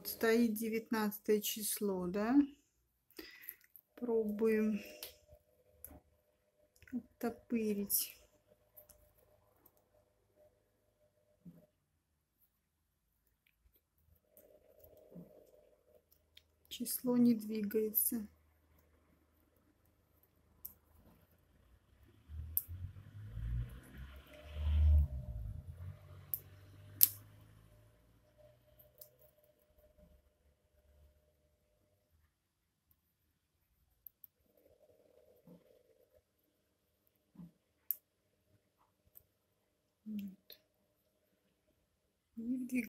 Вот стоит 19 число, да? Пробуем оттопырить. Число не двигается. Вот. И